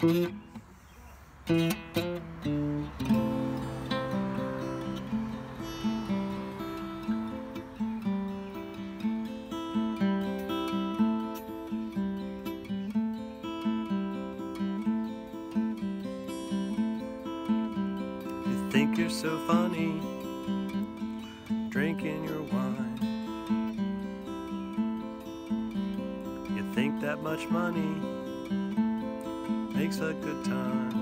You think you're so funny, drinking your wine. You think that much money makes a good time.